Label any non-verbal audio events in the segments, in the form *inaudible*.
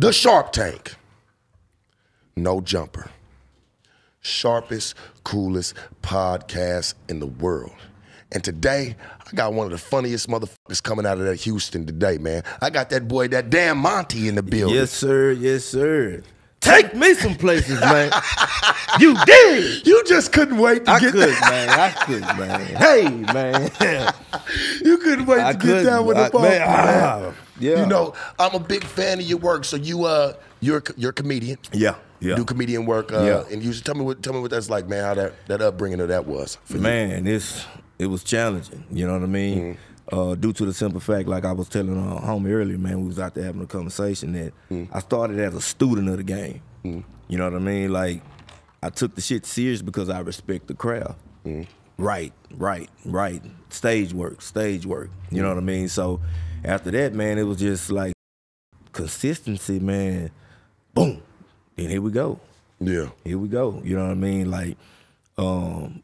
The Sharp Tank. No jumper. Sharpest, coolest podcast in the world. And today, I got one of the funniest motherfuckers coming out of that Houston today, man. I got that boy, that damn Monty in the building. Yes, sir. Yes, sir. Take me some places, man. you did. You just couldn't wait to I get could, that. man. I could, man. Hey, man. *laughs* You couldn't wait I to get couldn't. down with the I- ball, man, man. ah, yeah. You know, I'm a big fan of your work. So you, uh, you're you're a comedian. Yeah, yeah. Do comedian work. Uh, Yeah. And you should tell me what tell me what that's like, man. How that that upbringing of that was for you. Man, it's it was challenging. You know what I mean? Mm-hmm. Uh, due to the simple fact, like I was telling uh, homie earlier, man, we was out there having a conversation that Mm-hmm. I started as a student of the game. You know what I mean? Like I took the shit serious because I respect the crowd. Mm-hmm. Right, right, right. Stage work, stage work. You know what I mean? So after that, man, it was just like consistency, man. Boom. And here we go Yeah. here we go. You know what I mean? Like, um,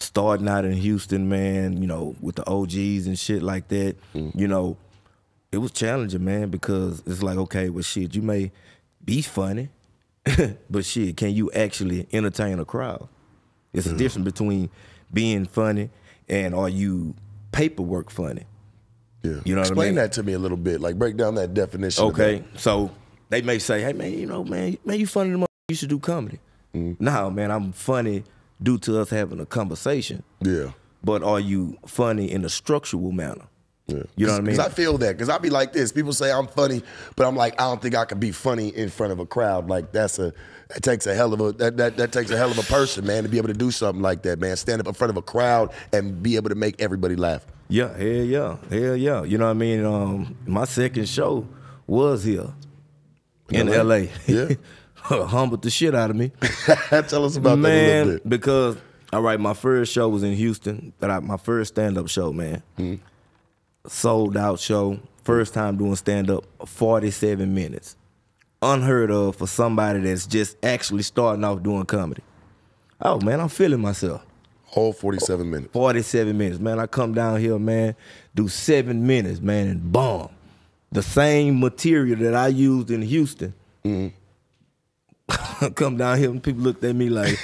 starting out in Houston, man, you know, with the OGs and shit like that, mm. you know, it was challenging, man, because it's like, okay, well, shit, you may be funny, *laughs* but shit, can you actually entertain a crowd? It's a mm. difference between being funny and are you paperwork funny. Yeah. You know what I Explain mean? that to me a little bit. Like break down that definition. Okay, so they may say, "Hey man, you know, man, man, you funny. to You should do comedy." Mm. No, man, I'm funny due to us having a conversation. Yeah. But are you funny in a structural manner? Yeah. You know what I mean? Because I feel that. Because I be like this. People say I'm funny, but I'm like, I don't think I can be funny in front of a crowd. Like that's a that takes a hell of a that, that that takes a hell of a person, man, to be able to do something like that, man. Stand up in front of a crowd and be able to make everybody laugh. Yeah, hell yeah, hell yeah. You know what I mean? Um, my second show was here in LA? LA. Yeah. *laughs* humbled the shit out of me. *laughs* Tell us about that a man, little bit. because all right, my first show was in Houston, but I, my first stand up show, man, Mm-hmm. sold out show. First time doing stand up, forty seven minutes, unheard of for somebody that's just actually starting off doing comedy. Oh man, I'm feeling myself. Whole 47 minutes. 47 minutes, man. I come down here, man, do seven minutes, man, and bomb. The same material that I used in Houston. *laughs* come down here and people looked at me like,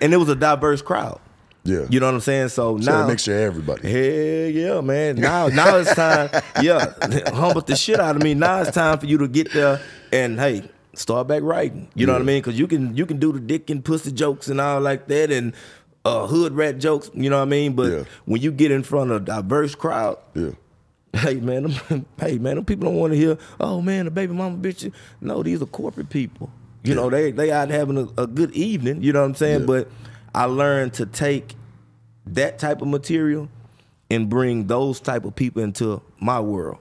and it was a diverse crowd. Yeah. You know what I'm saying? So So now, mixture of everybody. Hell yeah, man. Now, now it's time. Yeah, humble the shit out of me. Now it's time for you to get there and hey, start back writing. You know what I mean? Because you can you can do the dick and pussy jokes and all like that and uh, hood rat jokes. You know what I mean? But Yeah. when you get in front of a diverse crowd, Yeah. hey man, them, *laughs* hey man, them people don't want to hear. Oh man, the baby mama bitch. No, these are corporate people. You know they they out having a, a good evening. You know what I'm saying? Yeah. But I learned to take that type of material and bring those type of people into my world.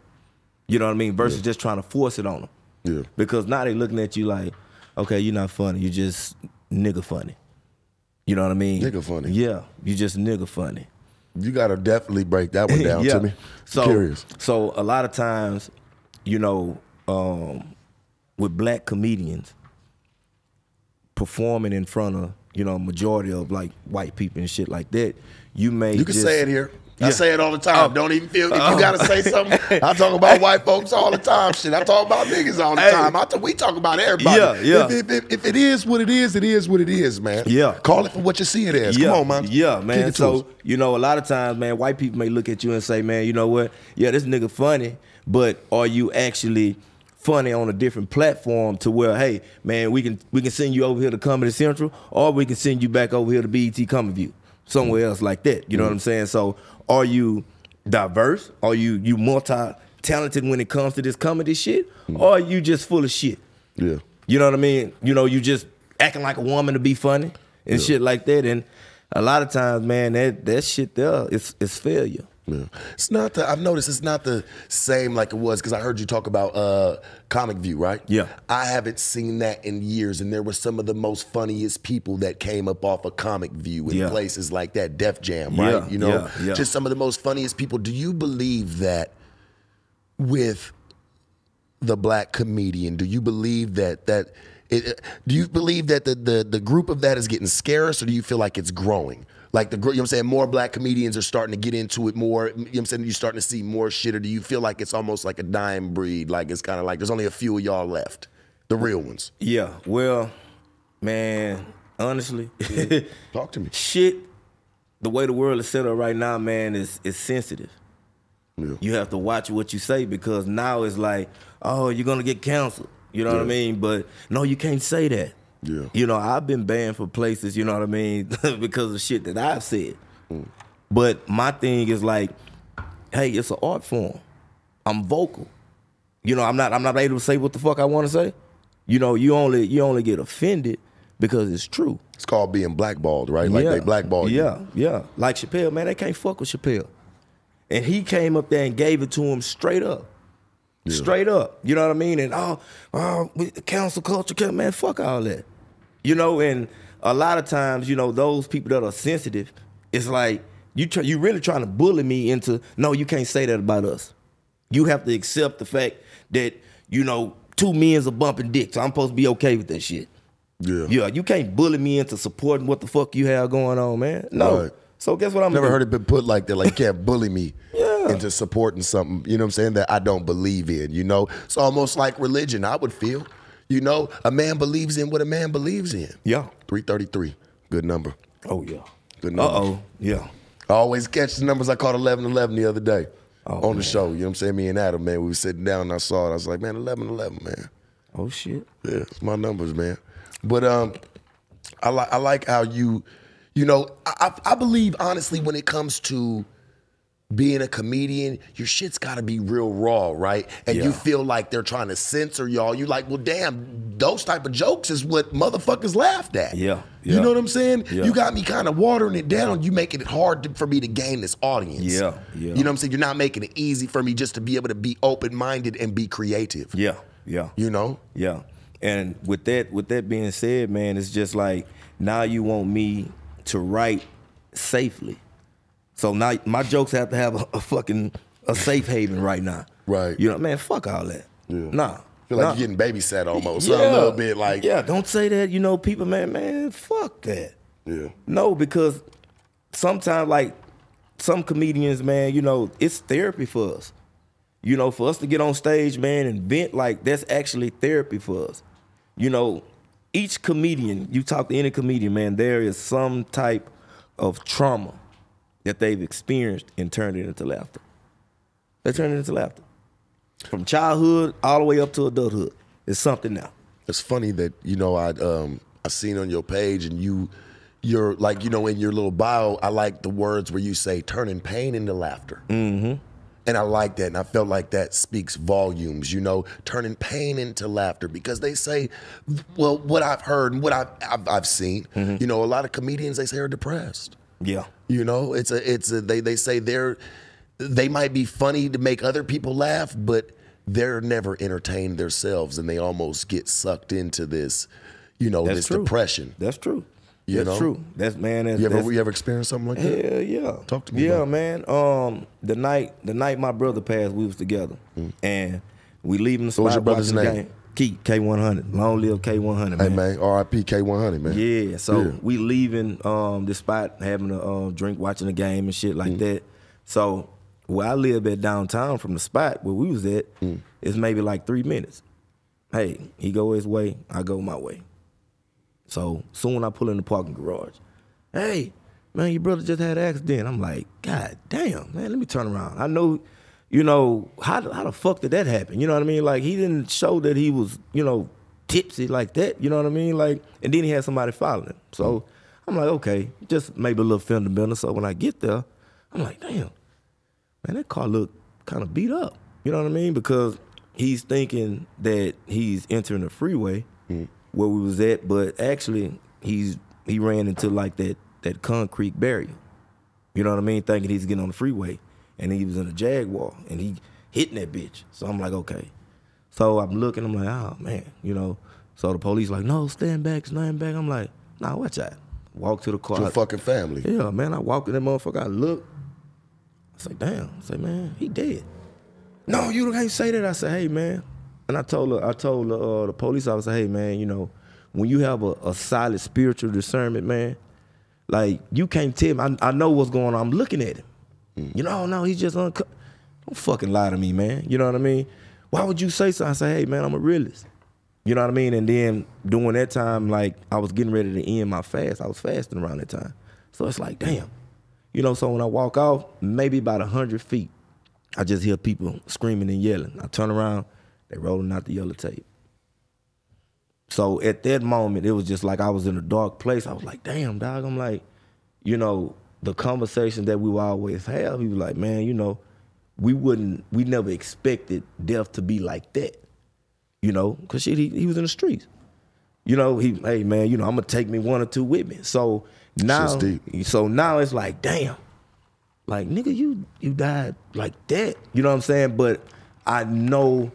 You know what I mean? Versus just trying to force it on them. Yeah. Because now they looking at you like, okay, you're not funny. You just nigga funny. You know what I mean? Nigga funny. Yeah, you just nigga funny. You got to definitely break that one *laughs* down to me. So, Curious. so a lot of times, you know, um, with black comedians performing in front of you know majority of like white people and shit like that, you may You can just, say it here. I say it all the time. Oh. Don't even feel if Oh. you gotta say something. *laughs* I talk about white folks all the time. Shit, I talk about niggas all the Hey. time. I we talk about everybody. Yeah, yeah. If, if, if, if it is what it is, it is what it is, man. Yeah. Call it for what you see it as. Yeah, Come on, man. Yeah, man. So us. you know, a lot of times, man, white people may look at you and say, "Man, you know what? Yeah, this nigga funny, but are you actually funny on a different platform to where, hey, man, we can we can send you over here to Comedy Central, or we can send you back over here to BET Comedy View, somewhere else like that. You know what I'm saying? So, are you diverse? Are you you multi talented when it comes to this comedy shit, or are you just full of shit? Yeah. You know what I mean? You know, you just acting like a woman to be funny and shit like that. And a lot of times, man, that that shit there, it's it's failure. Yeah. It's not the. I've noticed it's not the same like it was because I heard you talk about uh, Comic View, right? Yeah. I haven't seen that in years, and there were some of the most funniest people that came up off of Comic View in Yeah. places like that, Def Jam, right? Yeah, you know, yeah, just some of the most funniest people. Do you believe that with the black comedian? Do you believe that that? It, do you believe that the, the the group of that is getting scarce, or do you feel like it's growing? Like the, you know what I'm saying, more black comedians are starting to get into it more. You know what I'm saying, you're starting to see more shit, or do you feel like it's almost like a dying breed? Like it's kind of like there's only a few of y'all left, the real ones. Yeah. Well, man, honestly, *laughs* Talk to me. shit, the way the world is set up right now, man, is is sensitive. Yeah. You have to watch what you say because now it's like, oh, you're gonna get canceled. You know what I mean? But no, you can't say that. Yeah. You know, I've been banned for places, you know what I mean, *laughs* because of shit that I've said. Mm. But my thing is like, hey, it's an art form. I'm vocal. You know, I'm not I'm not able to say what the fuck I want to say. You know, you only you only get offended because it's true. It's called being blackballed, right? Like they blackball you. Yeah, yeah. Like Chappelle, man, they can't fuck with Chappelle. And he came up there and gave it to him straight up. Straight up. You know what I mean? And oh, oh we, cancel culture, man, fuck all that. You know, and a lot of times, you know, those people that are sensitive, it's like you try, you really trying to bully me into no, you can't say that about us. You have to accept the fact that, you know, two men's are bumping dicks. So I'm supposed to be okay with that shit. Yeah. Yeah, you can't bully me into supporting what the fuck you have going on, man. No. Right. So guess what I'm Never heard it been put like that. Like you can't bully me *laughs* Yeah. Into supporting something. You know what I'm saying that I don't believe in. You know, it's almost like religion. I would feel. You know, a man believes in what a man believes in. Yeah. Three thirty three, good number. Oh yeah. Good Uh number. oh. Yeah. I always catch the numbers. I caught 11 11 the other day Oh, on the show. You know what I'm saying? Me and Adam, man, we were sitting down and I saw it. I was like, man, 11 11, man. Oh shit. Yeah, it's my numbers, man. But um, I like I like how you, you know, I I I believe honestly when it comes to being a comedian, your shit's got to be real raw, right? And you feel like they're trying to censor y'all. You like, well, damn, those type of jokes is what motherfuckers laughed at. Yeah, you know what I'm saying? Yeah. You got me kind of watering it down. You making it hard to, for me to gain this audience. Yeah, yeah. You know what I'm saying? You're not making it easy for me just to be able to be open minded and be creative. Yeah. Yeah. You know? Yeah. And with that with that being said, man, it's just like now you want me to write safely. So now my jokes have to have a, a fucking a safe haven right now. Right. You know, man, fuck all that. Yeah. Nah. feel like nah. you're getting babysat almost. A little bit like Yeah, don't say that. You know, people, man, man, fuck that. Yeah. No, because sometimes like some comedians, man, you know, it's therapy for us. You know, for us to get on stage, man, and vent like that's actually therapy for us. You know, each comedian, you talk to any comedian, man, there is some type of trauma that they've experienced and turned it into laughter. They turned it into laughter. From childhood all the way up to adulthood. It's something now. It's funny that you know I um I seen on your page and you you're like you know in your little bio I like the words where you say turning pain into laughter. Mm-hmm. And I like that, and I felt like that speaks volumes. You know, turning pain into laughter because they say, well, what I've heard and what I've I've, I've seen, you know, a lot of comedians they say are depressed. Yeah. You know, it's a it's a they they say they're they might be funny to make other people laugh, but they're never entertained themselves and they almost get sucked into this, you know, That's this true. depression. That's true. You that's know? true. That's man. That's, You ever that's, you ever experienced something like that? Hell yeah. Talk to me Yeah, about it. man. Um, the night the night my brother passed, we was together, and we leaving the spot. Mm. was your brother's name? Game. Keith K one hundred. Long live K one hundred. Hey man, R.I.P. K one hundred man. Yeah, so Yeah. we leaving um the spot, having a um, drink, watching the game and shit Mm. like that. So where I live at downtown from the spot where we was at, Mm. it's maybe like three minutes. Hey, he go his way, I go my way. So soon I pull in the parking garage. Hey, man, your brother just had an accident. I'm like, God damn, man, let me turn around. I know, you know, how the- how the fuck did that happen? You know what I mean? Like he didn't show that he was, you know, tipsy like that. You know what I mean? Like, and then he had somebody following him. So I'm like, okay, just maybe a little fender bender. So when I get there, I'm like, damn, man, that car looked kind of beat up. You know what I mean? Because he's thinking that he's entering the freeway mm. where we was at, but actually he's he ran into like that that concrete barrier. You know what I mean? Thinking he's getting on the freeway, and he was in a Jaguar, and he hitting that bitch. So I'm like, okay. So I'm looking, I'm like, oh man, you know. So the police like, no, stand back, stand back. I'm like, nah, watch out. Walk to the car. Your fucking family. Yeah, man. I walk in that motherfucker. I look. I say, damn. I say, man, he dead. No, you can't say that. I said, hey, man. And I told her, I told uh, the police officer, hey, man, you know, when you have a, a solid spiritual discernment, man, Like you can't tell me. I, I know what's going on. I'm looking at him. You know, no, he's just uncut. Don't fucking lie to me, man. You know what I mean? Why would you say so? I say, hey man, I'm a realist. You know what I mean? And then during that time, like I was getting ready to end my fast. I was fasting around that time. So it's like, damn. You know, so when I walk off, maybe about hundred feet, I just hear people screaming and yelling. I turn around, they rolling out the yellow tape. So at that moment, it was just like I was in a dark place. I was like, damn, dog. I'm like, you know, the conversation that we would always have, he was like, man, you know, we wouldn't, we never expected death to be like that. You know, because shit, he, he was in the streets. You know, he, hey man, you know, I'm gonna take me one or two with me. So now, so now it's like, damn, like nigga, you you died like that. You know what I'm saying? But I know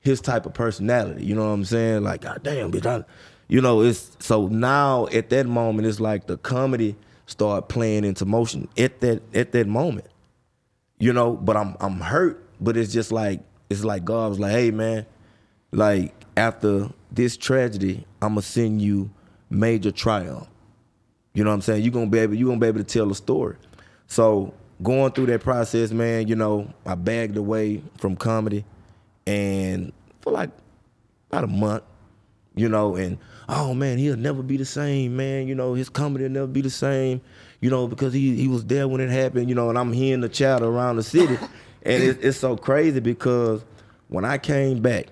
his type of personality. You know what I'm saying? Like, God damn, bitch. I, you know, it's so now at that moment, it's like the comedy start playing into motion at that at that moment. You know, but I'm I'm hurt, but it's just like it's like God was like, hey man, like after this tragedy, I'ma send you major triumph. You know what I'm saying? You're gonna be able you're gonna be able to tell a story. So going through that process, man, you know, I bagged away from comedy and for like about a month, you know, and oh man, he'll never be the same, man. You know, his comedy will never be the same, you know, because he he was there when it happened, you know, and I'm hearing the chatter around the city. *laughs* and it, it's so crazy because when I came back,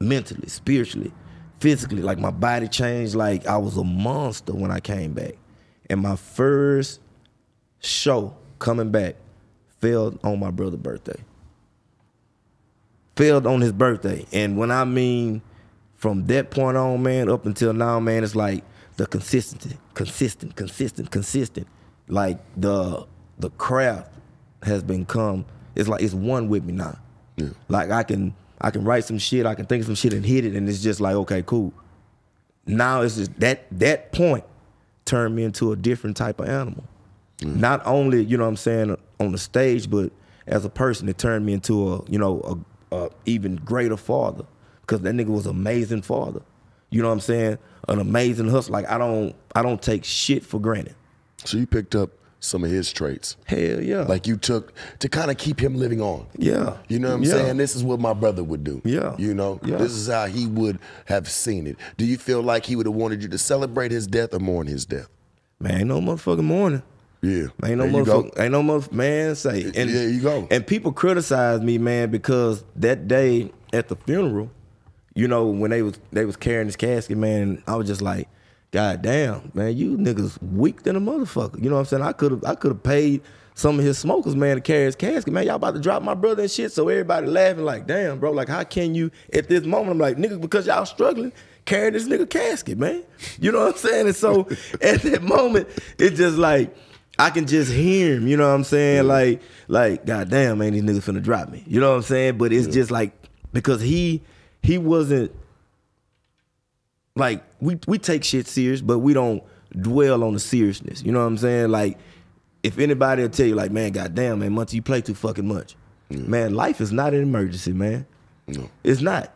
mentally, spiritually, physically, like my body changed, like I was a monster when I came back. And my first show coming back fell on my brother's birthday failed on his birthday. And when I mean from that point on, man, up until now, man, it's like the consistency, consistent, consistent, consistent. Like the the craft has become it's like it's one with me now. Yeah. Like I can I can write some shit, I can think of some shit and hit it, and it's just like, okay, cool. Now it's just that that point turned me into a different type of animal. Mm. Not only, you know what I'm saying, on the stage, but as a person, it turned me into a, you know, a, a even greater father. Cause that nigga was an amazing father. You know what I'm saying? An amazing hustler. Like I don't I don't take shit for granted. So you picked up some of his traits. Hell yeah. Like you took to kind of keep him living on. Yeah. You know what I'm Yeah. saying? This is what my brother would do. Yeah. You know? Yeah. This is how he would have seen it. Do you feel like he would have wanted you to celebrate his death or mourn his death? Man, ain't no motherfucking mourning. Yeah. Ain't no There you go. motherfucker, ain't no motherfucker, man. Say, and There you go. And people criticize me, man, because that day at the funeral, you know, when they was they was carrying his casket, man, I was just like, God damn, man, you niggas weak than a motherfucker. You know what I'm saying? I could have I could have paid some of his smokers, man, to carry his casket. Man, y'all about to drop my brother and shit. So everybody laughing like, damn, bro, like how can you at this moment? I'm like, nigga, because y'all struggling. Carry this nigga casket, man. You know what I'm saying? And so *laughs* at that moment, it's just like I can just hear him, you know what I'm saying? Like, like, goddamn, man, these niggas finna drop me. You know what I'm saying? But it's just like because he he wasn't like we we take shit serious, but we don't dwell on the seriousness. You know what I'm saying? Like, if anybody will tell you, like, man, goddamn, man, Monty, you play too fucking much. Man, life is not an emergency, man. No. It's not.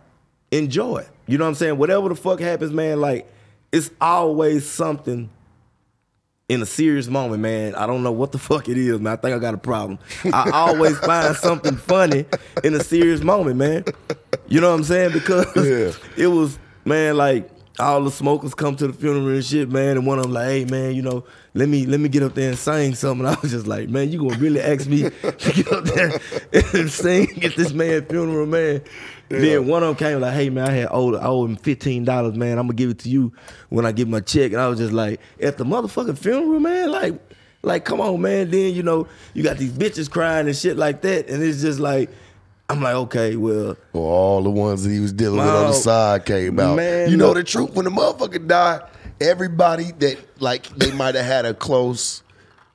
Enjoy it. You know what I'm saying? Whatever the fuck happens, man, like, it's always something in a serious moment, man. I don't know what the *laughs* fuck it is, man. I think I got a problem. I always *laughs* find something funny in a serious moment, man. You know what I'm saying? Because Yeah. it was, man, like all the smokers come to the funeral and shit, man. And one of them like, hey, man, you know, let me let me get up there and sing something. And I was just like, man, you gonna really ask me to get up there and sing at this man's funeral, man? Then one of them came like, hey, man, I had owed, I owe him fifteen dollars, man. I'm gonna give it to you when I get my check. And I was just like, at the motherfucking funeral, man, like. Like, come on, man. Then, you know, you got these bitches crying and shit like that. And it's just like, I'm like, okay, well, Or all the ones that he was dealing with on the side came out. Man, you know the truth. When the motherfucker died, everybody that like they might have had a close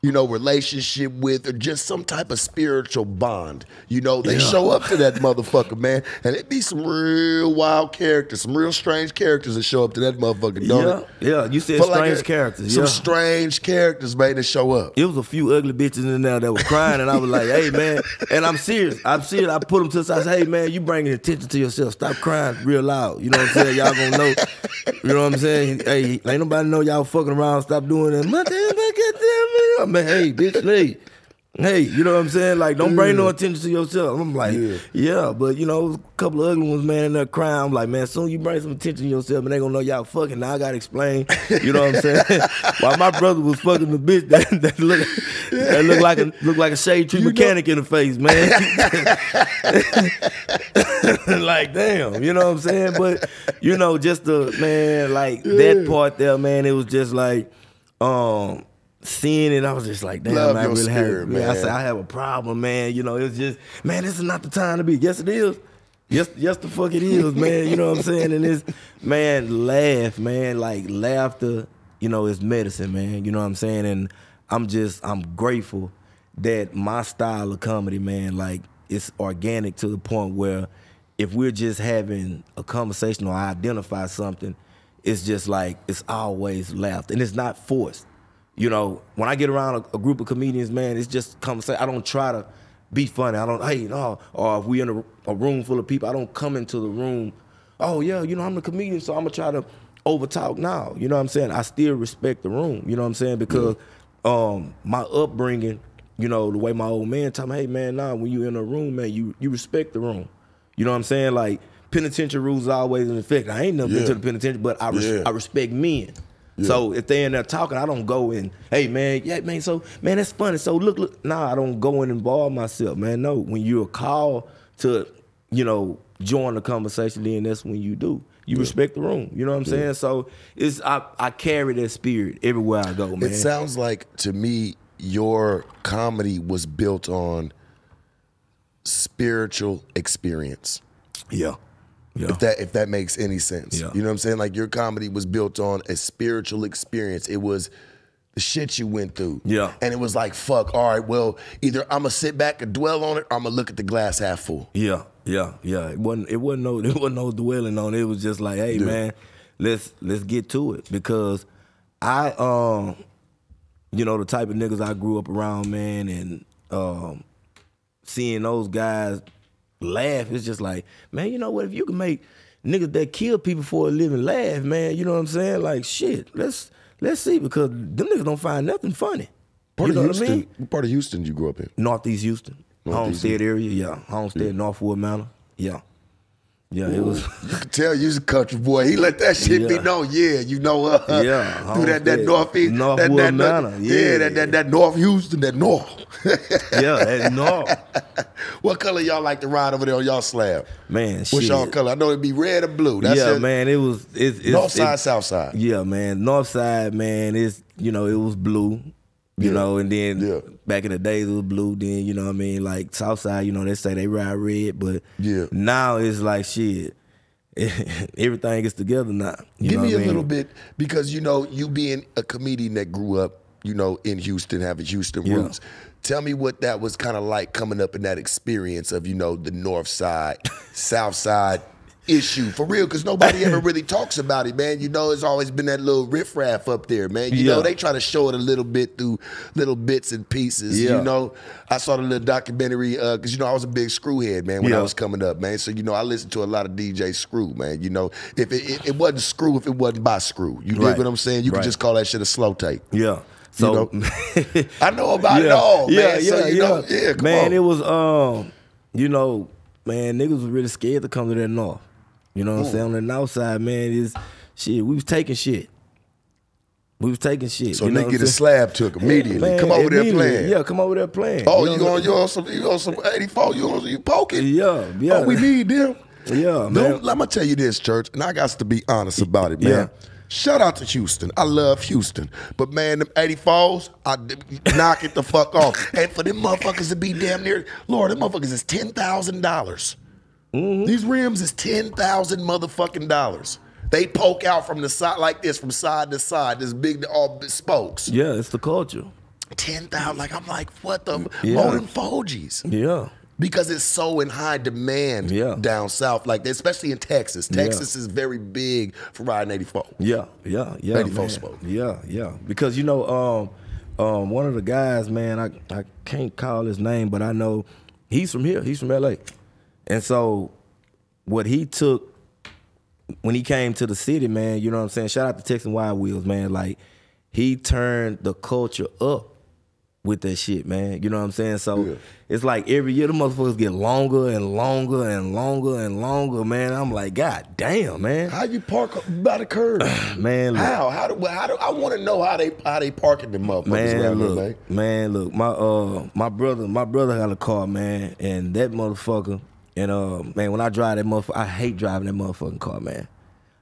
you know, relationship with or just some type of spiritual bond. You know, they Yeah. show up to that motherfucker, man. And it be some real wild characters, some real strange characters that show up to that motherfucker, don't yeah, it? yeah. You said For like strange a- characters. Some yeah. strange characters, man, that show up. it was a few ugly bitches in there that were crying, and I was like, "Hey, man," and I'm serious. I'm serious. I put them to the side. I said, "Hey, man, you bringing attention to yourself. Stop crying real loud. You know what I'm saying? Y'all gonna know. You know what I'm saying? Hey, ain't nobody know y'all fucking around. Stop doing that. Man, hey, bitch, hey." Hey, you know what I'm saying? Like, don't bring no attention to yourself. I'm like, Yeah. yeah, but you know, a couple of ugly ones, man, in there crying. I'm like, man, soon you bring some attention to yourself, and they gonna know y'all fucking. Now I gotta explain. You know what I'm saying? *laughs* While my brother was fucking the bitch that, that look that look like a look like a shade tree mechanic in the face, man. *laughs* like, damn, you know what I'm saying? But you know, just the man, like that part there, man. It was just like, um. Seeing it, I was just like, damn, Love I really spirit, have. Man. I said, I have a problem, man. You know, it's just, man, this is not the time to be. Yes, it is. Yes, yes, the fuck it is, man. You know what I'm *laughs* saying? And this, man, laugh, man. Like laughter, you know, is medicine, man. You know what I'm saying? And I'm just, I'm grateful that my style of comedy, man, like it's organic to the point where if we're just having a conversation or I identify something, it's just like it's always laughter and it's not forced. You know, when I get around a, a group of comedians, man, it's just conversation. I don't try to be funny. I don't, hey, no. Or if we in a, a room full of people, I don't come into the room, oh, yeah, you know, I'm the comedian, so I'm going to try to overtalk now. You know what I'm saying? I still respect the room. You know what I'm saying? Because um, my upbringing, you know, the way my old man told me, hey, man, nah, when you in a room, man, you, you respect the room. You know what I'm saying? Like, penitentiary rules are always in effect. I ain't never been to the penitentiary, but I, res- Yeah. I respect men. So if they in there talking, I don't go in. Hey man, yeah man. So man, that's funny. So look, look. Nah, I don't go in and involve myself, man. No, when you're called to, you know, join the conversation, then that's when you do. You respect the room. You know what I'm saying? So it's I, I carry that spirit everywhere I go, man. It sounds like to me your comedy was built on spiritual experience. yeah, yeah, If that if that makes any sense. Yeah. You know what I'm saying? Like your comedy was built on a spiritual experience. It was the shit you went through. Yeah. And it was like, fuck, all right, well, either I'm gonna sit back and dwell on it or I'm gonna look at the glass half full. yeah, yeah, yeah. It wasn't it wasn't no *laughs* it wasn't no dwelling on it. It was just like, hey man, let's let's get to it because I um you know the type of niggas I grew up around, man, and um seeing those guys laugh, it's just like, man, you know what? If you can make niggas that kill people for a living laugh, man, you know what I'm saying? Like shit, let's let's see because them niggas don't find nothing funny. Part you know of what I Houston. mean? What part of Houston you grew up in? Northeast Houston, Northeast Homestead area, yeah, Homestead, Northwood Manor, yeah, yeah. It was. You can tell you's a country boy. He let that shit be Yeah. known. Yeah, you know, uh, Yeah, through that that Homestead. northeast, that, Northwood that, that, Manor, yeah, yeah. that, that that North Houston, that North. *laughs* yeah, that North. *laughs* what color y'all like to ride over there on y'all slab? Man, What's shit. y'all color? I know it'd be red or blue. That's yeah, it. man, it was. It's, it's, North side, it's- south side. Yeah, man. North side, man, it's you know, it was blue. You Yeah. know, and then Yeah. back in the days it was blue, then you know what I mean, like South Side, you know, they say they ride red, but Yeah. now it's like shit. *laughs* Everything is together now. Give me a mean? little bit because you know you being a comedian that grew up, you know, in Houston, having Houston Yeah. roots. Tell me what that was kind of like coming up in that experience of you know the North Side, South Side issue for real because nobody ever really talks about it, man. You know, it's always been that little riffraff up there, man. You know, they try to show it a little bit through little bits and pieces. Yeah. You know, I saw the little documentary because you know I was a big screwhead, man, when I was coming up, man. So you know, I listened to a lot of DJ Screw, man. You know, if it, it, it wasn't Screw, if it wasn't by Screw, you Right. what I'm saying? You could Right. just call that shit a slow tape. Yeah. So *laughs* I know about it all, man. so you know, yeah, man, on. it was um, you know, man, niggas was really scared to come to that north. You know what I'm saying? On the north side, man, is shit. We was taking shit. We was taking shit. so you know nigga a slab took immediately. Man, come over there playing. Yeah, come over there playing. Oh, know you on you on some you on some 84, you on you poking. Yeah, yeah. Oh, we need them. Yeah, man. Don't, let me tell you this, church, and I got to be honest about it, man. Yeah. Shout out to Houston. I love Houston. But man, them 84s, I knock it the fuck off. And for them motherfuckers to be damn near, Lord, them motherfuckers is $10,000. Mm-hmm. These rims is 10000 motherfucking dollars. They poke out from the side like this, from side to side, this big, all spokes. Yeah, it's the culture. ten thousand. Like I'm like, what the Yeah. more than Forgis Yeah. because it's so in high demand Yeah. down south, like especially in Texas. Texas is very big for riding 84. Yeah, yeah, yeah. 84 man. spoke. Yeah, yeah. Because you know, um, um, one of the guys, man, I I can't call his name, but I know he's from here. He's from LA, and so what he took when he came to the city, man. You know what I'm saying? Shout out to Texan Wire Wheels, man. Like he turned the culture up with that shit, man. You know what I'm saying? So Yeah. it's like every year the motherfuckers get longer and longer and longer and longer, man. I'm like, God damn, man. How you park by the curb? *sighs* Man, look. how? How do? How do? I want to know how they how they parking them motherfuckers Man, look, there, man. man, look, my uh, my brother, my brother got a car, man, and that motherfucker, and uh, man, when I drive that motherfucker, I hate driving that motherfucking car, man.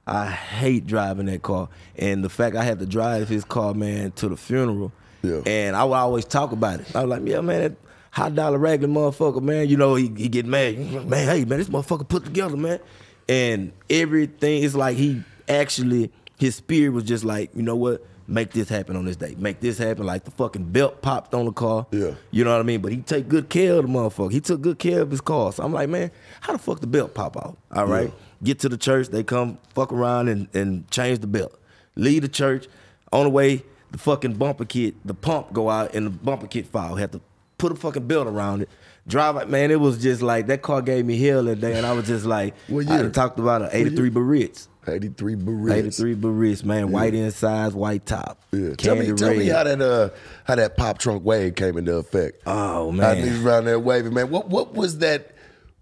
I hate driving that car, and the fact I had to drive his car, man, to the funeral, Yeah. and I would always talk about it. I was like, yeah, man, that hot dollar ragged motherfucker, man. You know, he, he get mad, man. Hey, man, this motherfucker put together, man, and everything is like he actually his spirit was just like, you know what? Make this happen on this day. Make this happen. Like the fucking belt popped on the car. Yeah. You know what I mean? But he take good care of the motherfucker. He took good care of his car. So I'm like, man, how the fuck the belt pop out? All right. Yeah. Get to the church. They come fuck around and, and change the belt. Leave the church. On the way, the fucking bumper kit, the pump go out and the bumper kit fall. Had to put a fucking belt around it. Drive it, man. It was just like that car gave me hell that day, and I was just like, I talked about an '83 Biarritz. 83 Biarritz. 83 Biarritz, man. White insides, white top. Yeah. Tell me, tell me how that uh how that pop trunk wave came into effect. Oh, man. How niggas around there waving, man. What what was that?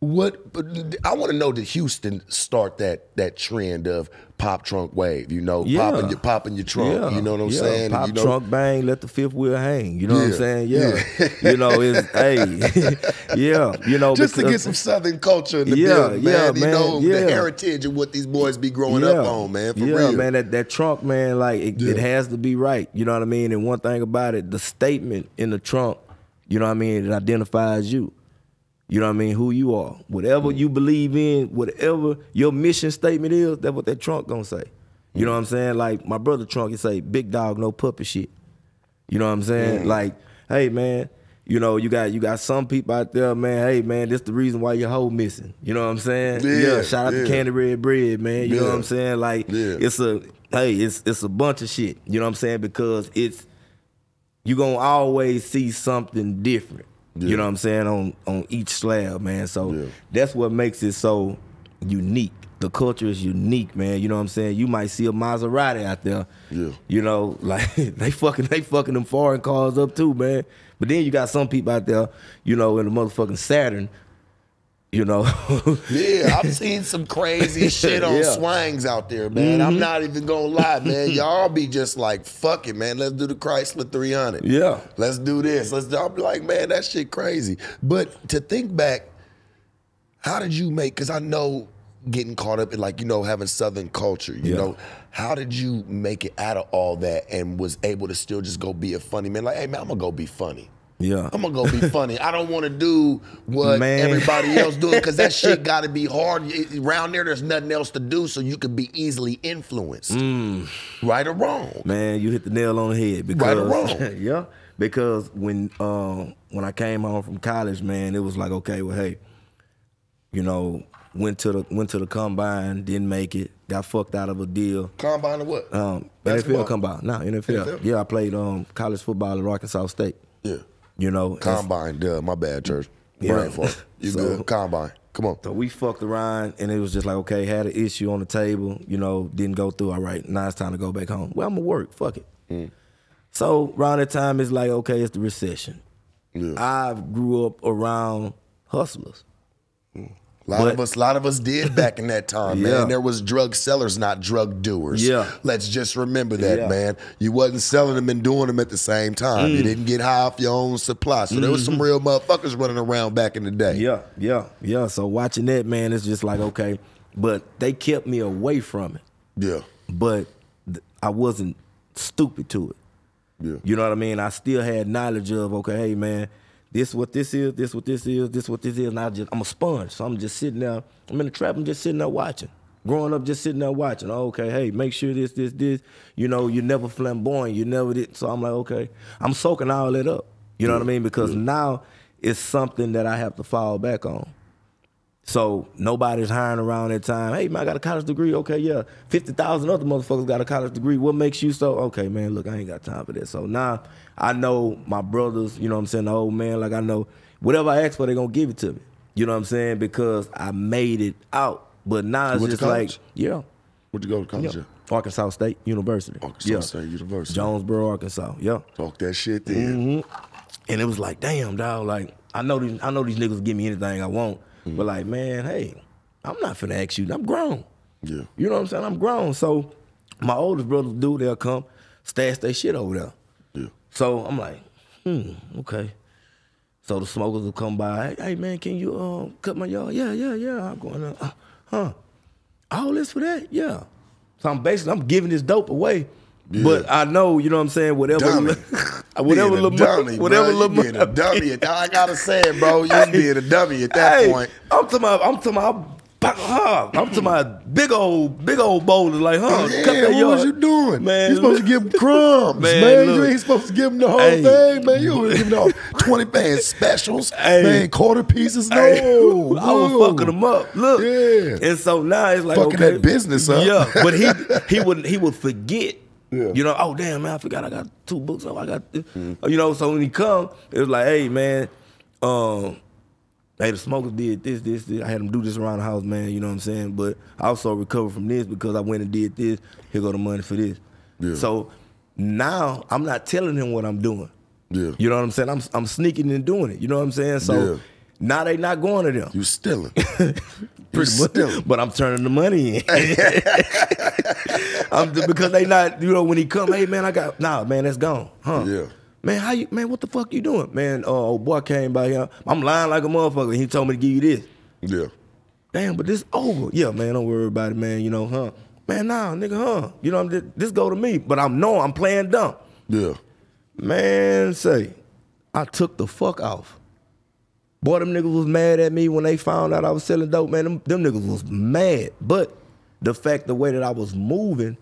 What but I want to know did Houston start that that trend of pop trunk wave? You know, Yeah. popping your popping your trunk. Yeah. You know what I'm yeah. saying? Pop you know, trunk bang, let the fifth wheel hang. You know what I'm saying? Yeah. Yeah. you know, it's *laughs* hey, *laughs* yeah. You know, just to get some Southern culture in the Yeah, building, man. yeah, you man, know yeah. the heritage of what these boys be growing yeah. up on, man. For yeah, real, man. That that trunk, man, like it, it has to be right. You know what I mean? And one thing about it, the statement in the trunk, you know what I mean, it identifies you. You know what I mean? Who you are. Whatever you believe in, whatever your mission statement is, that's what that trunk gonna say. You know what I'm saying? Like my brother trunk, he say, big dog, no puppy shit. You know what I'm saying? Like, hey man, you know, you got you got some people out there, man. Hey man, this the reason why your hoe missing. You know what I'm saying? Yeah, shout out yeah. to Candy Red Bread, man. You know what I'm saying? Like, Yeah. it's a hey, it's it's a bunch of shit. You know what I'm saying? Because it's you gonna always see something different. Yeah. You know what I'm saying on on each slab, man. So Yeah. that's what makes it so unique. The culture is unique, man. You know what I'm saying? You might see a Maserati out there. Yeah. You know, *laughs* like they fucking they fucking them foreign cars up too, man. But then you got some people out there, you know, in the motherfucking Saturn, you know. *laughs* Yeah, I've seen some crazy *laughs* shit on Yeah. Mm-hmm. swangs out there, man. I'm not even gonna lie, man. *laughs* Y'all be just like, fuck it, man. Let's do the Chrysler 300. Yeah. Let's do this. Let's. do I'm like, man, that shit crazy. But to think back, how did you make? Because I know getting caught up in like you know having Southern culture. You Yeah. know, how did you make it out of all that and was able to still just go be a funny man? Like, hey man, I'm gonna go be funny. Yeah. I'm gonna go be funny. I don't want to do what Man. everybody else doing because that shit *laughs* got to be hard. It- Around there, there's nothing else to do, so you could be easily influenced, Mm. right or wrong. Man, you hit the nail on the head because Right or wrong? *laughs* yeah, because when um when I came home from college, man, it was like okay, well, hey, you know, went to the went to the combine, didn't make it, got fucked out of a deal. Combine or what? Um, Basketball? NFL combine, no NFL. NFL? Yeah, I played um college football at Arkansas State. You know, combine. Duh, my bad, church. Yeah. Brain fart. *laughs* You So- good? Combine. Come on. So we fucked around, and it was just like, okay, had an issue on the table, you know, didn't go through. All right, now it's time to go back home. Well, I'm gonna work. Fuck it. Mm. So around that time, it's like, okay, it's the recession. Yeah. I grew up around hustlers. A lot But- of us, a lot of us did back in that time, Yeah. man. There was drug sellers, not drug doers. Yeah. Let's just remember that, Yeah. man. You wasn't selling them and doing them at the same time. Mm. You didn't get high off your own supply. So there was some real motherfuckers running around back in the day. Mm-hmm. Yeah, yeah, yeah. So watching that, man, it's just like, okay, but they kept me away from it. Yeah. But I wasn't stupid to it. Yeah. You know what I mean? I still had knowledge of okay, hey man, this what this is, this what this is, this what this is, and I just I'm a sponge. So I'm just sitting there, I'm in the trap, I'm just sitting there watching. growing up just sitting there watching. Oh, okay, hey, make sure this, this, this. You know, you're never flamboyant. You never did. So I'm like, okay, I'm soaking all that up. You know what I mean? Because now it's something that I have to fall back on. So nobody's hiring around that time. Hey man, I got a college degree. Okay, yeah. Fifty thousand other motherfuckers got a college degree. What makes you so okay, man? Look, I ain't got time for that. So now I know my brothers. You know what I'm saying? The old man, like I know whatever I ask for, they're gonna give it to me. You know what I'm saying? Because I made it out. But now it's just like, yeah. Where'd you go to college? yeah. Arkansas State University. Arkansas yeah. State University. Jonesboro, Arkansas. Yeah. Talk that shit then. Mm-hmm. And it was like, damn, dog. Like, I know these, I know these niggas give me anything I want, mm-hmm. but like, man, hey, I'm not finna ask you. I'm grown. Yeah. You know what I'm saying? I'm grown. So my oldest brothers do. They'll come, stash their shit over there. Yeah. So I'm like, hmm, okay. So the smokers will come by. Hey, man, can you um cut my yard? Yeah, yeah, yeah. I'm going, uh, huh? All this for that? Yeah. So I'm basically I'm giving this dope away. Yeah. But I know, you know what I'm saying, whatever Dummy. *laughs* *laughs* whatever little dummy, whatever little being a dummy. I gotta say it, bro. *laughs* You was being a dummy at that Hey, point. I'm talking about, I'm talking about, huh, I'm talking about big old, big old boulders like, huh? Yeah, cut that what yard. was you doing? Man, you supposed to give him crumbs, Man, man. You ain't supposed to give him the whole Hey. thing, man. You was giving out 20 band specials, Hey. man, quarter pieces. No, Hey, *laughs* I was fucking them up. Look, Yeah. And so now it's like Fucking okay, that business up. Yeah, but he *laughs* he would he would forget. Yeah. You know, oh damn man, I forgot I got two books. Oh, I got. Mm-hmm. you know. So when he come, it was like, hey man, um, hey the smokers did this, this, this. I had them do this around the house, man. You know what I'm saying? But I also recovered from this because I went and did this. Here go the money for this. Yeah. So now I'm not telling him what I'm doing. Yeah. You know what I'm saying? I'm I'm sneaking and doing it. You know what I'm saying? So Yeah. now they not going to them. You stealing. *laughs* Pretty much. stealing. But I'm turning the money in. *laughs* *laughs* I'm, because they not, you know, when he come, hey man, I got nah, man, that's gone. Huh? Yeah. Man, how you man, what the fuck you doing? Man, uh, old boy came by here. I'm lying like a motherfucker. He told me to give you this. Yeah. Damn, but this over. Yeah, man, don't worry about it, man. You know, huh? Man, nah, nigga, huh? You know, this, this go to me. But I'm know I'm playing dumb. Yeah. Man, say, I took the fuck off. Boy, them niggas was mad at me when they found out I was selling dope, man. Them, them niggas was mad. But the fact, the way that I was moving,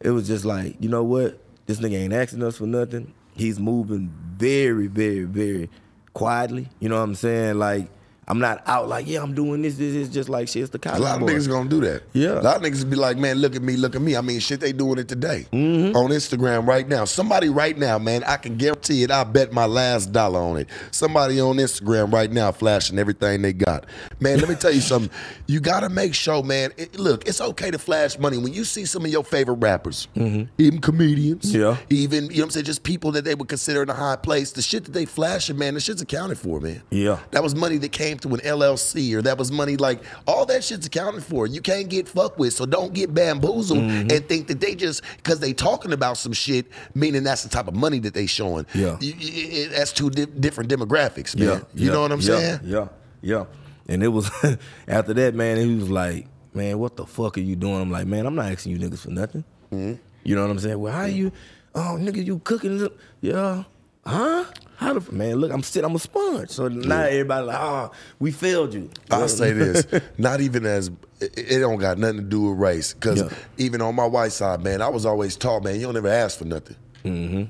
it was just like, you know what? This nigga ain't asking us for nothing. He's moving very, very, very quietly. You know what I'm saying? Like, I'm not out like, yeah, I'm doing this, this, is just like shit. It's the A lot of boy. niggas gonna do that. Yeah. A lot of niggas be like, man, look at me, look at me. I mean, shit, they doing it today Mm-hmm. on Instagram right now. Somebody right now, man, I can guarantee it. I bet my last dollar on it. Somebody on Instagram right now flashing everything they got. Man, let me tell you *laughs* something. You gotta make sure, man. It, look, it's okay to flash money when you see some of your favorite rappers, even comedians. Yeah. even you know what I'm saying, just people that they would consider in a high place. The shit that they flashing, man, the shit's accounted for, man. Yeah. That was money that came through an LLC, or that was money like all that shit's accounted for. You can't get fucked with, so don't get bamboozled Mm-hmm. and think that they just because they talking about some shit, meaning that's the type of money that they showing. Yeah. You- you- it- that's two di- different demographics, man. you yeah, know what I'm yeah, saying? Yeah, yeah. And it was *laughs* after that, man. He was like, "Man, what the fuck are you doing?" I'm like, "Man, I'm not asking you niggas for nothing." Mm-hmm. You know what I'm saying? Well, how are you? Oh, nigga, you cooking? it? Yeah. Huh? How the man? Look, I'm still I'm a sponge. So now everybody like, "Oh, we failed you." I'll say this, *laughs* not even as it, it don't got nothing to do with race, because Yeah. even on my white side, man, I was always taught, man, you don't ever ask for nothing. Mm-hmm. You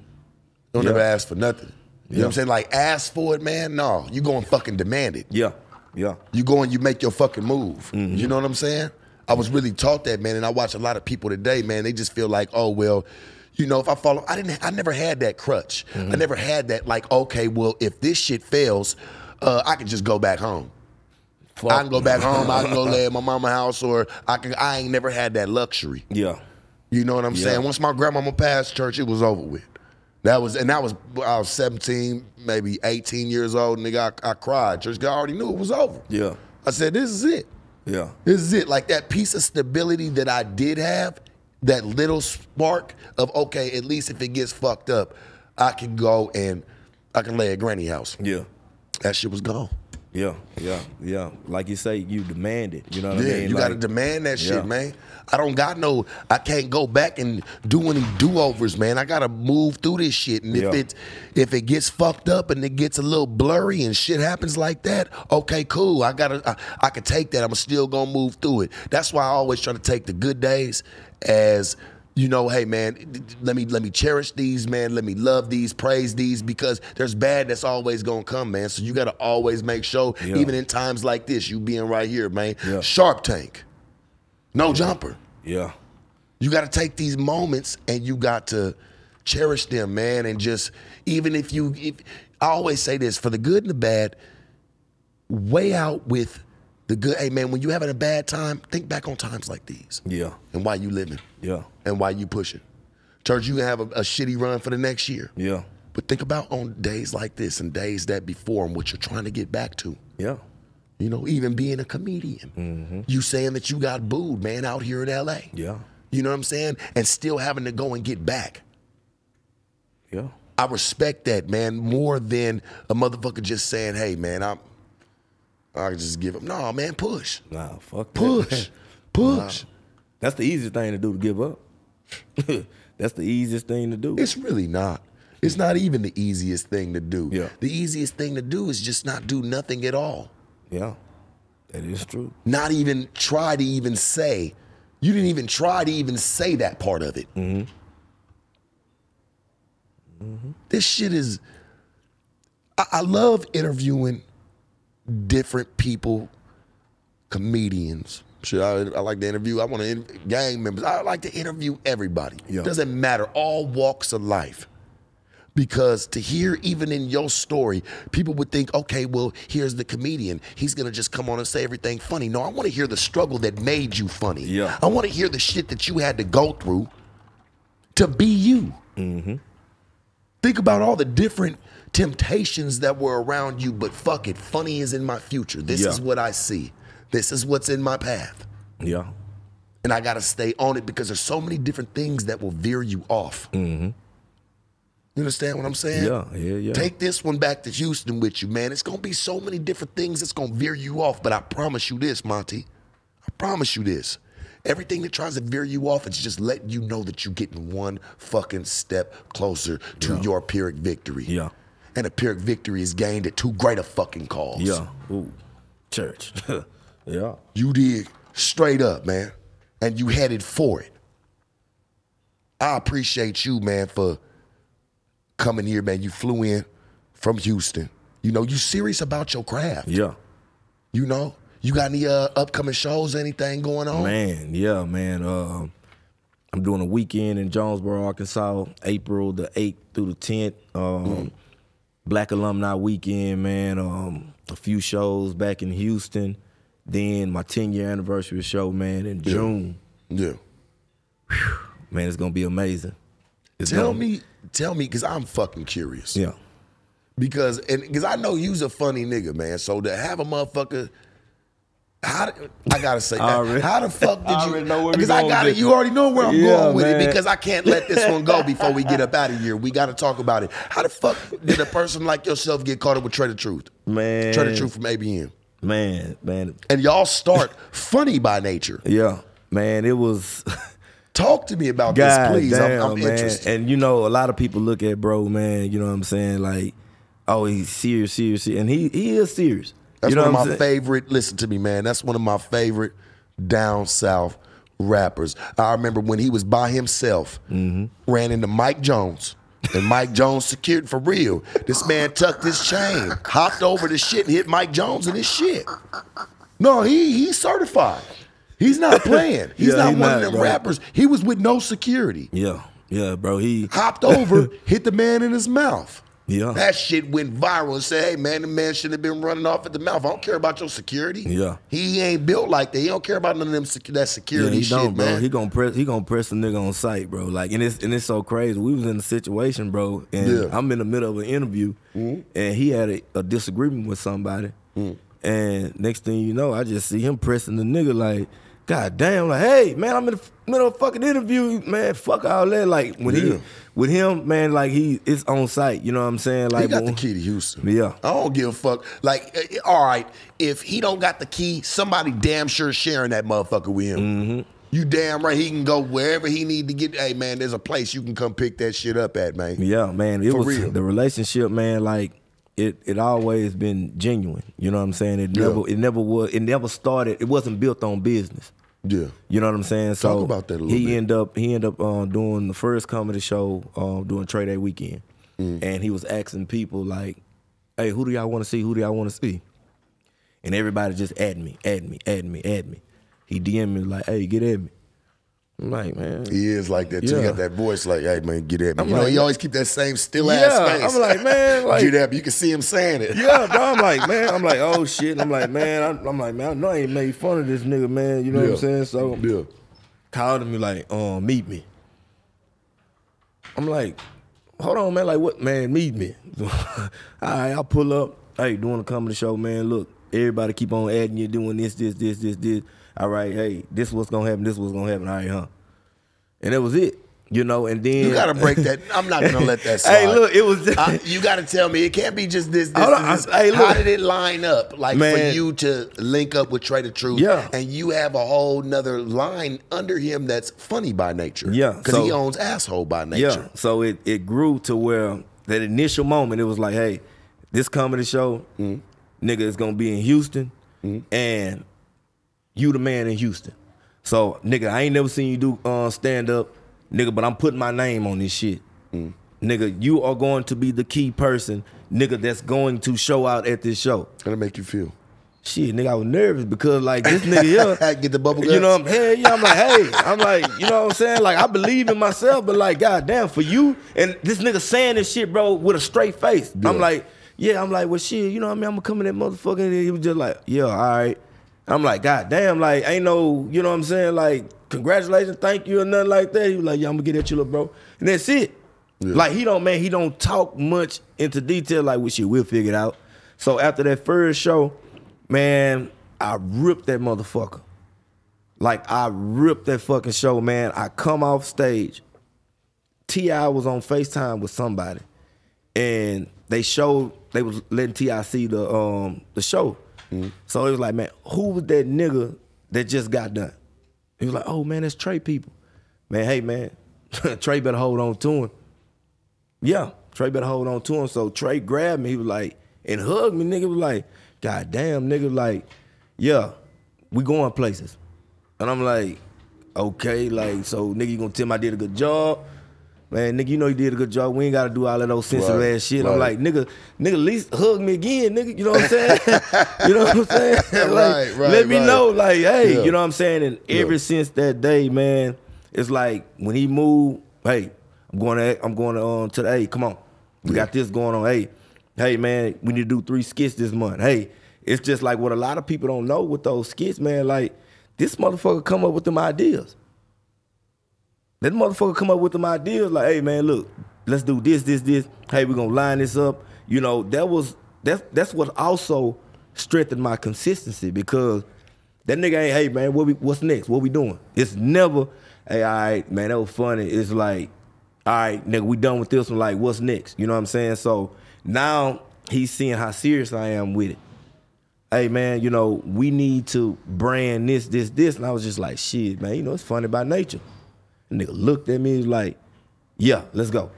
don't Yeah. ever ask for nothing. You know what I'm saying? Like ask for it, man. No, you go and fucking demand it. yeah, yeah, You go and you make your fucking move. Mm-hmm. You know what I'm saying? I was really taught that, man, and I watch a lot of people today, man. They just feel like, oh well, you know, if I follow, I didn't, I never had that crutch. Mm-hmm. I never had that like, okay, well, if this shit fails, uh, I can just go back home. I can go back home. I can go lay at my *laughs* mama house, or I can. I ain't never had that luxury. yeah, You know what I'm Yeah. saying? Once my grandmama passed church, it was over with. That was and that was I was 17, maybe 18 years old, nigga. I, I cried. Church I already knew it was over. yeah, I said, this is it. yeah, This is it. Like that piece of stability that I did have, that little spark of okay, at least if it gets fucked up, I can go and I can lay at granny house. yeah, That shit was gone. Yeah, yeah, yeah. Like you say, you demand it. You know what Yeah, I mean? you got to demand that shit, Yeah. man. I don't got no. I can't go back and do any do overs, man. I got to move through this shit, and if Yeah. it if it gets fucked up and it gets a little blurry and shit happens like that, okay, cool. I gotta. I, I can take that. I'm still gonna move through it. That's why I always try to take the good days as. You know, hey man, let me let me cherish these, man. Let me love these, praise these, because there's bad that's always gonna come, man. So you gotta always make sure, Yeah. even in times like this, you being right here, man. Yeah. Sharp Tank. No jumper. Yeah, You got to take these moments and you got to cherish them, man. And just even if you, if, I always say this for the good and the bad, weigh out with the good. Hey, man, when you having a bad time, think back on times like these yeah, and why you living yeah, and why you pushing. Church, you can have a, a shitty run for the next year. yeah, But think about on days like this and days that before and what you're trying to get back to. yeah, You know, even being a comedian. Mm-hmm. You saying that you got booed, man, out here in LA. yeah, You know what I'm saying? And still having to go and get back. yeah. I respect that, man, more than a motherfucker just saying, hey, man, I'm, I can just give up. No, man, push. Nah, fuck that. Push. *laughs* Push. That's the easiest thing to do to give up. *laughs* That's the easiest thing to do. It's really not. It's not even the easiest thing to do. Yeah. The easiest thing to do is just not do nothing at all. yeah, that is true. Not even try to even say. You didn't even try to even say that part of it. Mm. Mm. This shit is. I, I love interviewing different people, comedians. Shit, I, I like to interview. I want to interview gang members. I like to interview everybody. Yeah. Doesn't matter. All walks of life. Because to hear even in your story, people would think, okay, well, here's the comedian. He's gonna just come on and say everything funny. No, I want to hear the struggle that made you funny. Yeah. I want to hear the shit that you had to go through to be you. Mm-hmm. Think about all the different temptations that were around you, but fuck it, funny is in my future. This Yeah. is what I see. This is what's in my path. Yeah, And I gotta stay on it because there's so many different things that will veer you off. Mm -hmm. You understand what I'm saying? yeah, yeah, yeah. Take this one back to Houston with you, man. It's gonna be so many different things that's gonna veer you off. But I promise you this, Monty. I promise you this. Everything that tries to veer you off, it's just letting you know that you're getting one fucking step closer to your Pyrrhic victory. Yeah. And a Pyrrhic victory is gained at too great a fucking cause. yeah. Ooh, church. *laughs* yeah, You did straight up, man. And you headed for it. I appreciate you, man, for coming here, man. You flew in from Houston. You know, you serious about your craft. yeah. You know? You got any uh, upcoming shows, anything going on? Man, yeah, man. Um, I'm doing a weekend in Jonesboro, Arkansas, April the 8th through the 10th. Um, Black Alumni Weekend, man. Um, a few shows back in Houston. Then my 10 year anniversary show, man, in June. Yeah. Man, it's gonna be amazing. It's Tell gonna- me, tell me, because I'm fucking curious. Yeah. Because and because I know you's a funny nigga, man. So to have a motherfucker, how I gotta say, I already- how the fuck *laughs* did you? know where Because I got it. You already know where I'm Yeah, going with man. it. Because I can't let this one go before we get up out of here. We got to talk about it. How the fuck did a person like yourself get caught up with Trae tha Truth? Man. Trae tha Truth from ABN. Man, man. And y'all start funny by nature. Yeah. Man, it was *laughs* Talk to me about God this, please. damn, I'm, I'm interested. And you know, a lot of people look at bro, man, you know what I'm saying? Like, oh, he's serious, serious, serious. And he he is serious. That's you know one of my favorite. Listen to me, man. That's one of my favorite down south rappers. I remember when he was by himself, Mm-hmm. ran into Mike Jones. And Mike Jones secured for real. This man tucked his chain, hopped over the shit, and hit Mike Jones in his shit. No, he he's certified. He's not *laughs* playing. He's Yeah, not he one not, of them bro. rappers. He was with no security. Yeah. Yeah, bro. He Hopped over, *laughs* hit the man in his mouth. Yeah. That shit went viral and said, hey man, the man shouldn't have been running off at the mouth. I don't care about your security. Yeah. He ain't built like that. He don't care about none of them sec- that Yeah, security he shit, don't, bro. man. He gonna press. He gonna press the nigga on site, bro. Like, and it's and it's so crazy. We was in a situation, bro, and Yeah. I'm in the middle of an interview, and he had a, a disagreement with somebody, Mm. and next thing you know, I just see him pressing the nigga like, God damn, like, hey, man, I'm in the middle of a fucking interview, man. Fuck all that. Like when Yeah. he with him, man, like he it's on site. You know what I'm saying? Like he got the key to Houston. Yeah. I don't give a fuck. Like, eh, all right, if he don't got the key, somebody damn sure sharing that motherfucker with him. Mm-hmm. You damn right he can go wherever he need to get. Hey man, there's a place you can come pick that shit up at, man. Yeah, man. It For was real. the relationship, man. Like it, it always been genuine. You know what I'm saying? It Yeah. never, it never was. It never started. It wasn't built on business. Yeah. You know what I'm saying? So Talk about that a little he bit. end up he ended up uh, doing the first comedy show uh, doing Trae Day weekend, Mm. and he was asking people like, "Hey, who do y'all want to see? Who do y'all want to see?" And everybody just add me, add me, add me, add me. He DM me like, "Hey, get at me." I'm like, man, He is like that too. He got that voice like, hey man, get at me. I'm you know, he always keep that same still Yeah, ass face. I'm like, man, *laughs* like- get at me. You can see him saying it. Yeah, bro. I'm like, *laughs* man, I'm like, oh shit. I'm like, man, I'm, I'm like, man, I know I ain't made fun of this nigga, man. You know what I'm saying? So Yeah. called him like, um, meet me. I'm like, hold on, man. Like, what, man? Meet me. *laughs* All right, I'll pull up. Hey, doing a comedy show, man. Look, everybody keep on adding you, doing this, this, this, this, this. All right, hey, this what's gonna happen. This what's gonna happen. All right, huh? And that was it. You know, and then You gotta break that. I'm not gonna let that *laughs* slide. Hey, look, it was. I- you got to tell me it can't be just this. this, on, this. I- hey, How did it line up? Like Man. for you to link up with Trae tha Truth, Yeah. and you have a whole nother line under him that's funny by nature, Yeah, because so- he owns asshole by nature. Yeah. So it, it grew to where that initial moment, it was like, hey, this comedy show, Mm-hmm. nigga, is gonna be in Houston, and you the man in Houston. So, nigga, I ain't never seen you do uh, stand up, nigga, but I'm putting my name on this shit. Mm. Nigga, you are going to be the key person, nigga, that's going to show out at this show. How to make you feel? Shit, nigga, I was nervous because like this nigga here, *laughs* Get the bubble you know? I'm hey, yeah, I'm like, hey, I'm like, you know what I'm saying? Like, I believe in myself, but like, goddamn, for you and this nigga saying this shit, bro, with a straight face. Yeah. I'm like, yeah, I'm like, well, shit, you know what I mean? I'm gonna come in that motherfucker. And he was just like, yeah, all right. I'm like, goddamn, like, ain't no, you know what I'm saying? Like, congratulations, thank you, or nothing like that. He was like, yeah, I'm gonna get at you, little bro, and that's it. Yeah. Like, he don't, man, he don't talk much into detail. Like, we shit, we'll figure it out. So after that first show, man, I ripped that motherfucker. Like I ripped that fucking show, man. I come off stage. T.I. was on Facetime with somebody, and they showed they was letting T.I. see the um the show. Mm-hmm. So it was like, man, who was that nigga that just got done? He was like, oh man, that's Trae people. Man, hey man, *laughs* Trae better hold on to him. Yeah, Trae better hold on to him. So Trae grabbed me. He was like, and hugged me. Nigga was like, God damn, nigga, like, yeah, we going places. And I'm like, okay, like, so nigga, you gonna tell me I did a good job? Man, nigga, you know you did a good job. We ain't gotta do all of those sensitive Right, ass shit. I'm like, nigga, nigga, at least hug me again, nigga. You know what I'm saying? *laughs* you know what I'm saying? *laughs* like, Right, right, let me right. know, like, hey, Yeah. you know what I'm saying? And ever Yeah. since that day, man, it's like when he moved, hey, I'm going to I'm going to um to the hey, come on. We got this going on. Hey, hey man, we need to do three skits this month. Hey, it's just like what a lot of people don't know with those skits, man. Like, this motherfucker come up with them ideas. That motherfucker come up with them ideas like, hey man, look, let's do this, this, this. Hey, we're gonna line this up. You know, that was that's that's what also strengthened my consistency because that nigga ain't, hey man, what we what's next? What we doing? It's never, hey, all right, man, that was funny. It's like, all right, nigga, we done with this one. Like, what's next? You know what I'm saying? So now he's seeing how serious I am with it. Hey man, you know, we need to brand this, this, this. And I was just like, shit, man, you know, it's funny by nature. Nigga looked at me like, yeah, let's go.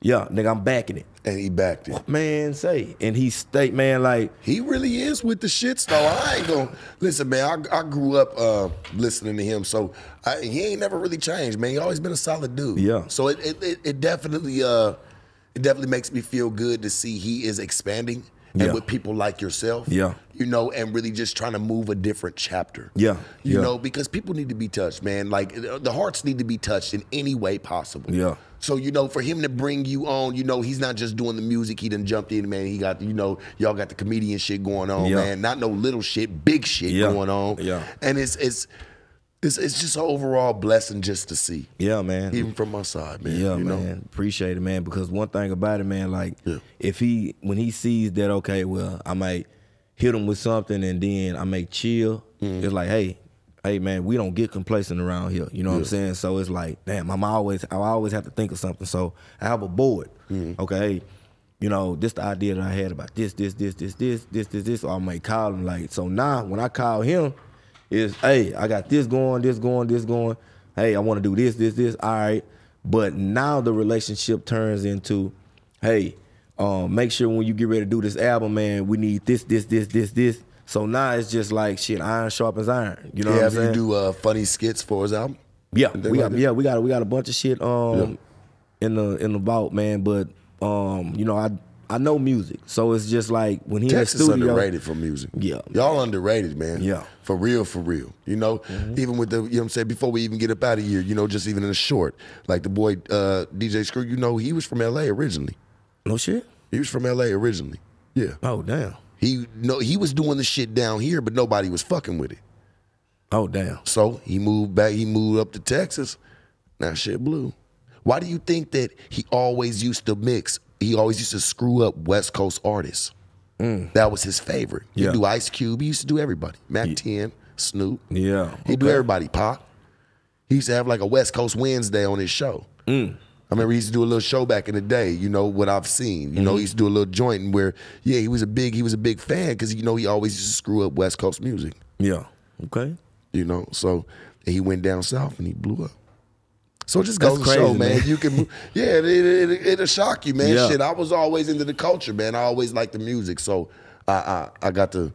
Yeah, nigga, I'm backing it. And he backed it. Man, say. And he state, man, like, He really is with the shits though. I ain't gonna listen, man. I, I grew up uh, listening to him, so I, he ain't never really changed, man. He always been a solid dude. Yeah. So it it, it, it definitely uh, it definitely makes me feel good to see he is expanding and Yeah. with people like yourself. Yeah. You know, and really just trying to move a different chapter. Yeah, You yeah. know, because people need to be touched, man. Like uh, the hearts need to be touched in any way possible. Yeah. So you know, for him to bring you on, you know, he's not just doing the music. He done jumped in, man. He got, you know, y'all got the comedian shit going on, Yeah. man. Not no little shit, big shit going on. Yeah. And it's it's it's it's just an overall blessing just to see, yeah, man. even from my side, man. Yeah, you know? man. Appreciate it, man. Because one thing about it, man, like Yeah. if he when he sees that, okay, well, I might hit him with something and then I may chill. Mm-hmm. It's like, hey, hey man, we don't get complacent around here. You know what I'm saying? So it's like, damn, I'm always I always have to think of something. So I have a board. Mm-hmm. Okay, you know, this the idea that I had about this, this, this, this, this, this, this, this. Or I might call him like, so now when I call him, is hey, I got this going, this going, this going. Hey, I want to do this, this, this. All right. But now the relationship turns into, hey, um, make sure when you get ready to do this album, man, we need this, this, this, this, this. So now it's just like shit, iron sharpens iron. You know yeah, what I'm saying? you do uh, funny skits for his album? Yeah, we got that? yeah we got we got a bunch of shit um in the in the vault, man. But um you know I I know music, so it's just like when he Texas in the studio. underrated for music. Yeah. Y'all underrated, man. Yeah. For real, for real. You know, even with the, you know what I'm saying, before we even get up out of here, you know, just even in a short, like the boy uh, DJ Screw, you know, he was from LA originally. No shit. He was from LA originally. Yeah. Oh damn. He no he was doing the shit down here, but nobody was fucking with it. Oh damn. So he moved back, he moved up to Texas. Now shit blew. Why do you think that he always used to mix? He always used to screw up West Coast artists. That was his favorite. He'd Mm. Yeah. do Ice Cube. He used to do everybody. Mack 10, Snoop. Yeah. He'd do everybody. Pac. He used to have like a West Coast Wednesday on his show. Mm. I remember he used to do a little show back in the day. You know what I've seen. You Mm-hmm. know he used to do a little joint where yeah he was a big he was a big fan because you know he always used to screw up West Coast music. Yeah. Okay. You know so he went down south and he blew up. So it just goes to show, crazy, man. You can, *laughs* yeah, it, it, it, it'll shock you, man. Yeah. Shit, I was always into the culture, man. I always liked the music, so I, I, I got to,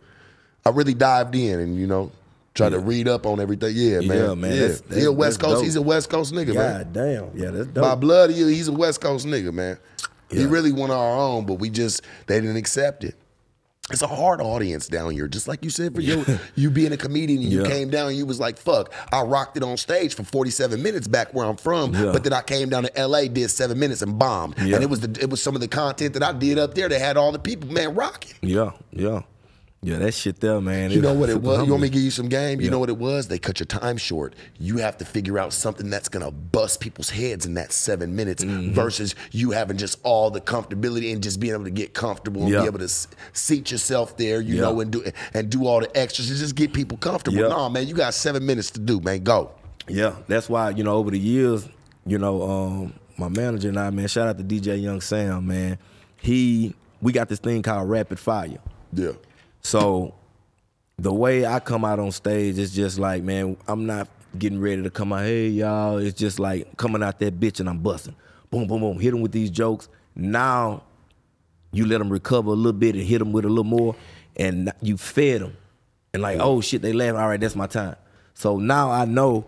I really dived in and you know, tried to read up on everything. Yeah, man. Yeah, man. Yeah, That's- he a West Coast. dope. He's a West Coast nigga, man. God damn. Yeah, that's By dope. blood, he, he's a West Coast nigga, man. He really of our own, but we just they didn't accept it. It's a hard audience down here, just like you said for you. You being a comedian, and you Yeah. came down and you was like, "Fuck!" I rocked it on stage for forty seven minutes back where I'm from, Yeah. but then I came down to L.A., did seven minutes and bombed, Yeah. and it was the it was some of the content that I did up there that had all the people man rocking. Yeah. Yeah. Yeah. That shit there, man. You know what it was? You want me to give you some game? You Yeah. know what it was? They cut your time short. You have to figure out something that's gonna bust people's heads in that seven minutes Mm-hmm. versus you having just all the comfortability and just being able to get comfortable and Yeah. be able to s- seat yourself there, you Yeah. know, and do and do all the extras and just get people comfortable. Yeah. No, man, you got seven minutes to do, man. Go. Yeah, that's why you know over the years, you know, um, my manager and I, man, shout out to DJ Young Sam, man. He we got this thing called rapid fire. Yeah. So the way I come out on stage is just like, man, I'm not getting ready to come out. Hey y'all, it's just like coming out that bitch and I'm busting. Boom, boom, boom. Hit them with these jokes. Now you let them recover a little bit and hit them with a little more, and you fed them. And like, oh shit, they laugh. All right, that's my time. So now I know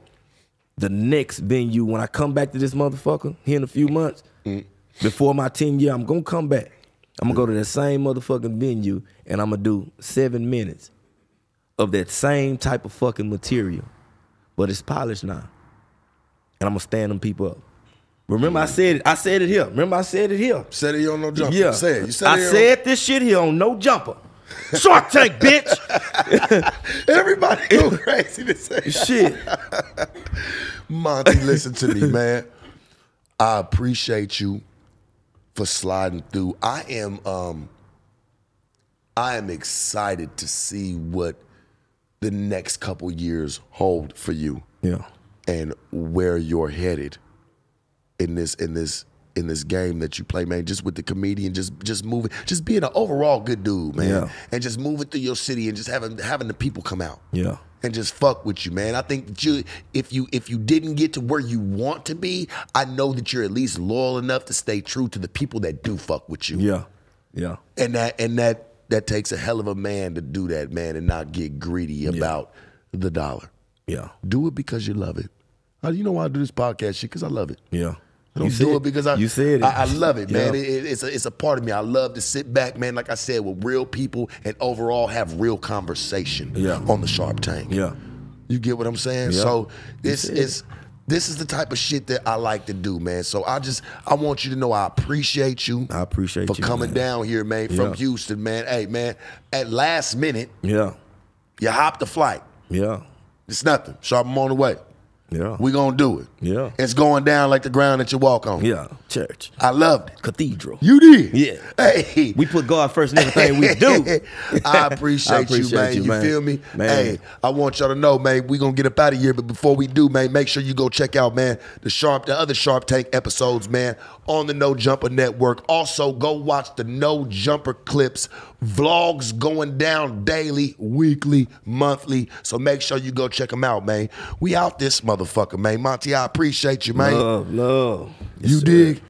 the next venue when I come back to this motherfucker here in a few months, mm. before my 10 year, I'm gonna come back. I'm gonna go to that same motherfucking venue and I'm gonna do seven minutes of that same type of fucking material, but it's polished now. And I'm gonna stand them people up. Remember I mm. said it. I said it here. Remember I said it here. Said it on no jump. Yeah. You said I it. on- said this shit here on no jumper. Sharp Tank, bitch. *laughs* Everybody go *laughs* crazy to say. shit. Monty, listen to me, man. I appreciate you for sliding through. I am um I am excited to see what the next couple years hold for you Yeah. and where you're headed in this in this in this game that you play, man. Just with the comedian, just just moving, just being an overall good dude, man. Yeah. And just moving through your city and just having having the people come out Yeah. And just fuck with you, man. I think that you, if you if you didn't get to where you want to be, I know that you're at least loyal enough to stay true to the people that do fuck with you. Yeah. Yeah. And that and that that takes a hell of a man to do that, man, and not get greedy about the dollar. Yeah. Do it because you love it. You know why I do this podcast shit? Because I love it. Yeah. I don't You do it because I you said it. I, I love it, man. Yeah. It- it- it's a, it's a part of me. I love to sit back, man. Like I said, with real people and overall have real conversation Yeah. on the Sharp Tank. Yeah. You get what I'm saying? Yeah. So this is this is the type of shit that I like to do, man. So I just I want you to know I appreciate you. I appreciate for you, coming man. down here, man, from Yeah. Houston, man. Hey, man, at last minute, Yeah. you hopped the flight. Yeah. It's nothing. Sharp, I'm on the way. Yeah. We gonna do it. Yeah. It's going down like the ground that you walk on. Yeah, church, I loved it. cathedral. You did. Yeah. Hey. we put God first in everything we do. *laughs* I appreciate, I appreciate you, man. you, You, feel me? Man. Hey, I want y'all to know, man, we gonna get up out of here. But before we do, man, make sure you go check out, man, the Sharp, the other Sharp Tank episodes, man, on the No Jumper Network. Also, go watch the No Jumper clips, vlogs going down daily, weekly, monthly. So make sure you go check them out, man. We out this motherfucker, man. Monty, I appreciate you, man. Love, love. Yes, you sir. dig?